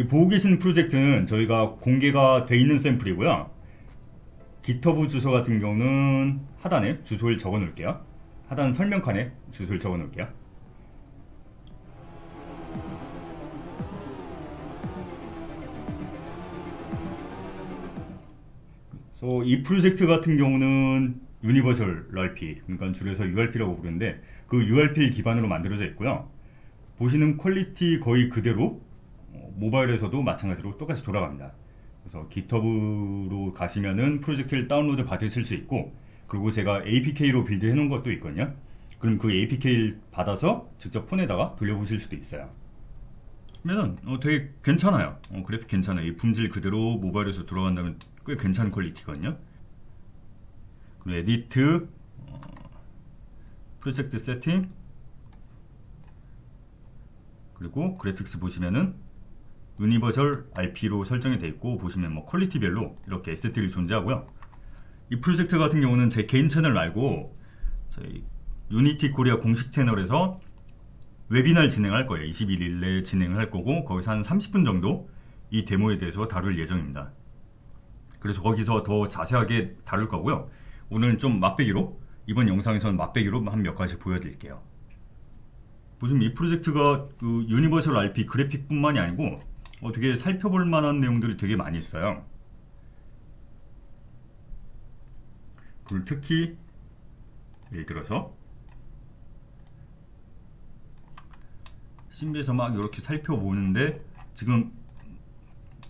이 보고 계신 프로젝트는 저희가 공개가 돼 있는 샘플이고요. GitHub 주소 같은 경우는 하단에 주소를 적어 놓을게요. 하단 설명칸에 주소를 적어 놓을게요. 그래서 이 프로젝트 같은 경우는 Universal RP, 그러니까 줄여서 URP라고 부르는데 그 URP 기반으로 만들어져 있고요. 보시는 quality 거의 그대로 어, 모바일에서도 마찬가지로 똑같이 돌아갑니다. 그래서 GitHub로 가시면은 프로젝트를 다운로드 받으실 수 있고 그리고 제가 APK로 빌드해 놓은 것도 있거든요. 그럼 그 APK를 받아서 직접 폰에다가 돌려보실 수도 있어요. 그러면 어, 되게 괜찮아요. 어, 그래픽 괜찮아요. 이 품질 그대로 모바일에서 돌아간다면 꽤 괜찮은 quality거든요. 그리고 Edit, 어, Project Setting, 그리고 Graphics 보시면은 Universal RP로 설정이 되어 있고 보시면 뭐 quality별로 이렇게 asset들이 존재하고요. 이 프로젝트 같은 경우는 제 개인 채널 말고 저희 유니티 코리아 공식 채널에서 웨비날 진행할 거예요. 21일 내에 진행을 할 거고 거기서 한 30분 정도 이 데모에 대해서 다룰 예정입니다. 그래서 거기서 더 자세하게 다룰 거고요. 오늘은 좀 맛배기로 이번 영상에서는 맛배기로 한 몇 가지 보여드릴게요. 보시면 이 프로젝트가 그 유니버설 RP 그래픽뿐만이 아니고 어떻게 살펴볼 만한 내용들이 되게 많이 있어요. 그리고 특히 예를 들어서 신비에서 막 이렇게 살펴보는데 지금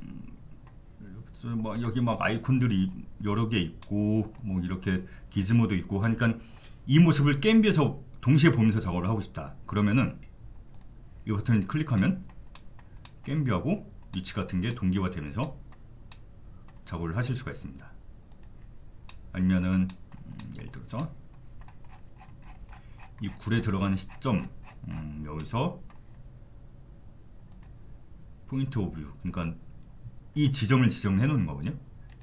음, 막 여기 막 아이콘들이 여러 개 있고 뭐 이렇게 기즈모도 있고 하니까 이 모습을 게임비에서 동시에 보면서 작업을 하고 싶다. 그러면은 이 버튼을 클릭하면 게임뷰하고 위치 같은 게 동기화 되면서 작업을 하실 수가 있습니다. 아니면은 음, 예를 들어서 이 굴에 들어가는 시점 음, 여기서 point of view 그러니까 이 지점을 지정해 놓는 거거든요.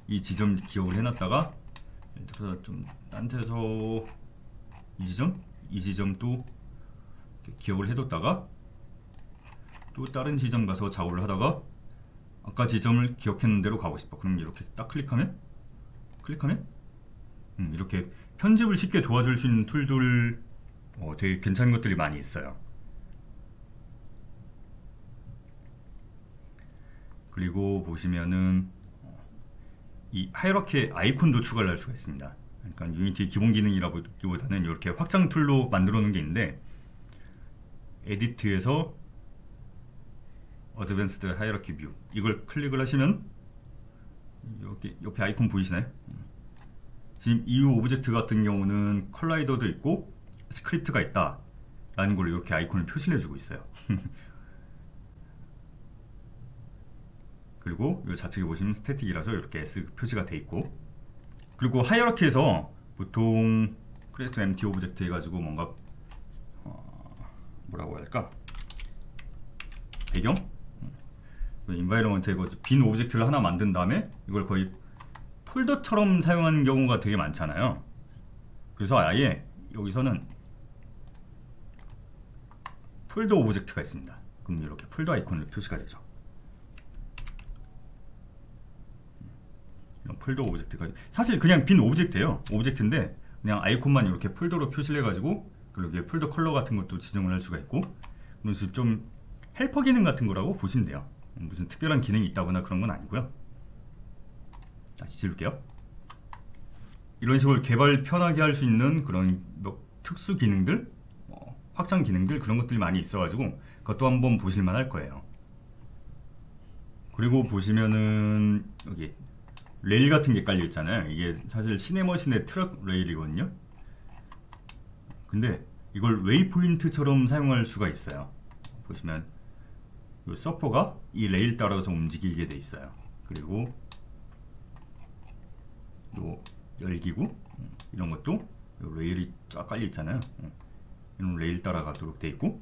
이 지점 기억을 해놨다가 예를 들어서 좀 딴 데서 이 지점 이 지점도 기억을 해뒀다가 또 다른 지점 가서 작업을 하다가 아까 지점을 기억했는 대로 가고 싶어. 그럼 이렇게 딱 클릭하면? 클릭하면? 음, 이렇게 편집을 쉽게 도와줄 수 있는 tool들 어, 되게 괜찮은 것들이 많이 있어요. 그리고 보시면은 어, 이 하이러키의 아이콘도 추가를 할 수가 있습니다. 그러니까 유니티 기본 기능이라기보다는 이렇게 확장 tool로 만들어 놓은 게 있는데 Edit에서 Advanced Hierarchy View. 이걸 클릭을 하시면 여기 옆에 아이콘 보이시나요? 지금 이 object 같은 경우는 collider도 있고 스크립트가 있다 라는 걸 이렇게 아이콘을 표시를 해주고 있어요. 그리고 이 좌측에 보시면 static이라서 이렇게 S 표시가 돼 있고. 그리고 하이어키에서 보통 Create Empty Object 해가지고 뭔가 어, 뭐라고 해야 할까? 배경 environment에 빈 object를 하나 만든 다음에 이걸 거의 폴더처럼 사용하는 경우가 되게 많잖아요. 그래서 아예 여기서는 폴더 object가 있습니다. 그럼 이렇게 폴더 아이콘을 표시가 되죠. 이런 폴더 object가 사실 그냥 빈 object예요. object인데 그냥 아이콘만 이렇게 폴더로 표시를 해가지고 그리고 폴더 컬러 같은 것도 지정을 할 수가 있고 그래서 좀 helper 기능 같은 거라고 보시면 돼요 무슨 특별한 기능이 있다거나 그런 건 아니고요. 다시 지울게요. 이런 식으로 개발 편하게 할 수 있는 그런 뭐 특수 기능들 어, 확장 기능들 그런 것들이 많이 있어가지고 그것도 한번 보실만 할 거예요. 그리고 보시면은 여기 레일 같은 게 깔려 있잖아요. 이게 사실 Cinemachine의 트랙 레일이거든요. 근데 이걸 waypoint처럼 사용할 수가 있어요. 보시면 이 surfer가 이 레일 따라서 움직이게 돼 있어요. 그리고 요 열기구 음, 이런 것도 레일이 쫙 깔려 있잖아요. 음, 이런 레일 따라가도록 돼 있고.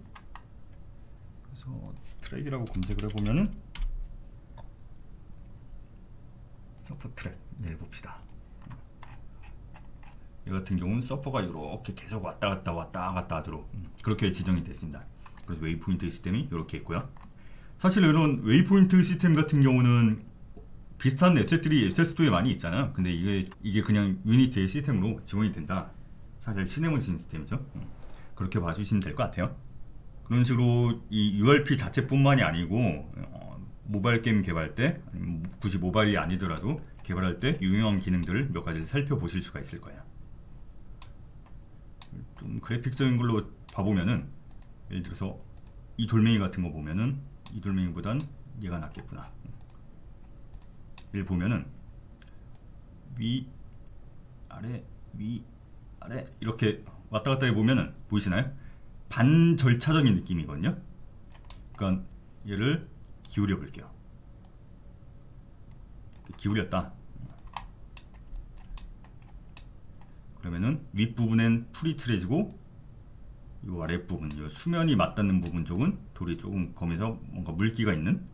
그래서 트랙이라고 검색을 해보면은 Surfer Track 예 봅시다. 이 같은 경우는 surfer가 이렇게 계속 왔다 갔다 왔다 갔다 하도록 음, 그렇게 지정이 됐습니다. 그래서 waypoint 시스템이 이렇게 있고요 사실 이런 waypoint 시스템 같은 경우는 비슷한 SL3, SS2에 많이 있잖아요. 근데 이게 이게 그냥 유니티의 시스템으로 지원이 된다. 사실 Cinemachine 시스템이죠. 음. 그렇게 봐주시면 될 것 같아요. 그런 식으로 이 URP 자체뿐만이 아니고 어, 모바일 게임 개발 때 굳이 모바일이 아니더라도 개발할 때 유용한 기능들을 몇 가지를 살펴보실 수가 있을 거예요. 좀 그래픽적인 걸로 봐보면은 예를 들어서 이 돌멩이 같은 거 보면은 이 돌멩이보단 얘가 낫겠구나. 얘를 보면은 위 아래 위 아래 이렇게 왔다 갔다 해보면은 보이시나요? 반절차적인 느낌이거든요. 그러니까 얘를 기울여 볼게요. 기울였다. 그러면은 윗부분엔 풀이 칠해지고 이 아랫부분, 이 수면이 맞닿는 부분 쪽은 돌이 조금 검해서 뭔가 물기가 있는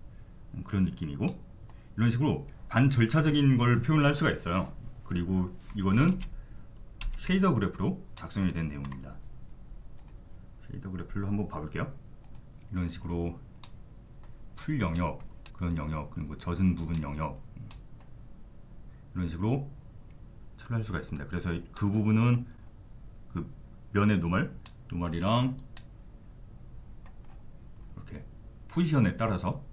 그런 느낌이고 이런 식으로 반절차적인 걸 표현을 할 수가 있어요. 그리고 이거는 쉐이더 그래프로 작성이 된 내용입니다. Shader Graph를 한번 봐볼게요. 이런 식으로 풀 영역, 그런 영역, 그리고 젖은 부분 영역 이런 식으로 처리할 수가 있습니다. 그래서 그 부분은 그 면의 normal, normal이랑 이렇게 포지션에 따라서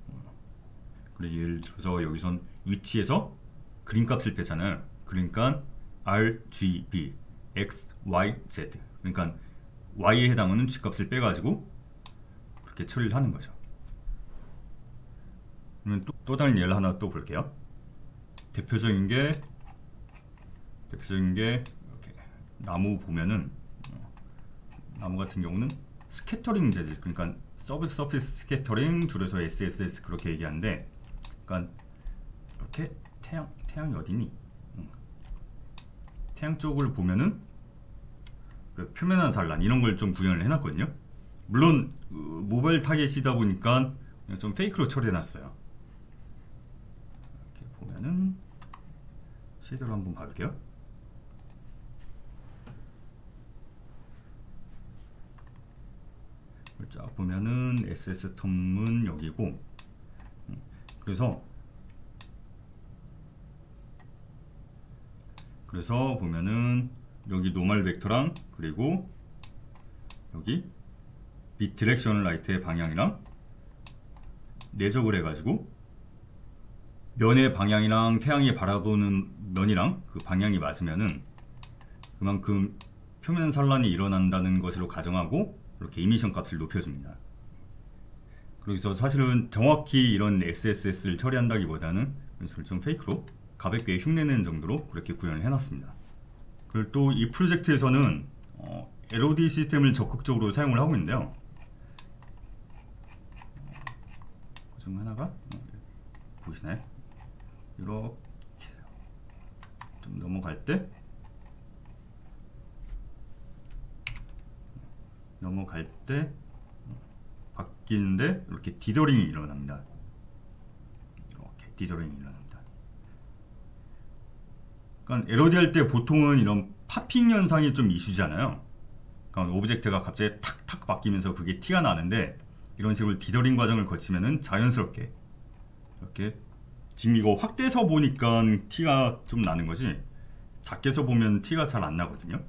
그리고 예를 들어서 여기선 위치에서 green 값을 빼잖아요. 그러니까 R, G, B, X, Y, Z 그러니까 Y에 해당하는 G값을 빼가지고 그렇게 처리를 하는 거죠. 그러면 또, 또 다른 예를 하나 또 볼게요. 대표적인 게 대표적인 게 이렇게 나무 보면은 어, 나무 같은 경우는 scattering 재질 그러니까 subsurface scattering 줄여서 SSS 그렇게 얘기하는데 그러니까 이렇게 태양 태양이 어디니? 응. 태양 쪽을 보면은 그 표면한 산란 이런 걸 좀 구현을 해놨거든요. 물론 어, 모바일 타겟이다 보니까 좀 페이크로 처리해놨어요. 이렇게 보면은 쉐이더로 한번 봐볼게요. 쫙 보면은 SS 텀은 여기고 음, 그래서 그래서 보면은 여기 normal 벡터랑 그리고 여기 빛 direction 라이트의 방향이랑 내적을 해가지고 면의 방향이랑 태양이 바라보는 면이랑 그 방향이 맞으면은 그만큼 표면 산란이 일어난다는 것으로 가정하고 이렇게 이미션 값을 높여줍니다. 그래서 사실은 정확히 이런 SSS를 처리한다기보다는 좀 페이크로 가볍게 흉내내는 정도로 그렇게 구현을 해놨습니다. 그리고 또 이 프로젝트에서는 어, LOD 시스템을 적극적으로 사용을 하고 있는데요. 그중 하나가 어, 보이시나요? 이렇게 좀 넘어갈 때 넘어갈 때 바뀌는데 이렇게 dithering이 일어납니다. 이렇게 dithering이 일어납니다. 그러니까 LOD 할 때 보통은 이런 popping 현상이 좀 이슈잖아요. 그러니까 object가 갑자기 탁탁 바뀌면서 그게 티가 나는데 이런 식으로 dithering 과정을 거치면은 자연스럽게 이렇게 지금 이거 확대해서 보니까 티가 좀 나는 거지 작게서 보면 티가 잘 안 나거든요.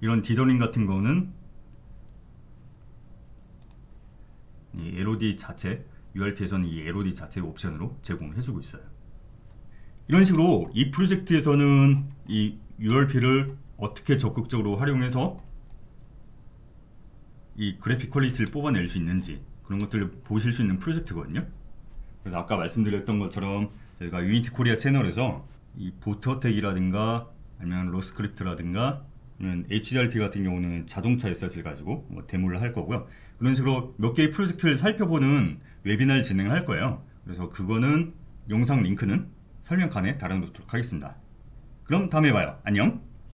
이런 디더링 같은 거는 이 LOD 자체, URP에서는 이 LOD 자체 옵션으로 제공을 해주고 있어요. 이런 식으로 이 프로젝트에서는 이 URP를 어떻게 적극적으로 활용해서 이 그래픽 quality를 뽑아낼 수 있는지 그런 것들을 보실 수 있는 프로젝트거든요. 그래서 아까 말씀드렸던 것처럼 저희가 Unity Korea 채널에서 이 Boat Attack이라든가 아니면 Lost Crypt라든가 HDRP 같은 경우는 자동차 asset을 가지고 뭐 데모를 할 거고요. 그런 식으로 몇 개의 프로젝트를 살펴보는 webinar를 진행을 할 거예요. 그래서 그거는 영상 링크는 설명칸에 달아놓도록 하겠습니다. 그럼 다음에 봐요. 안녕!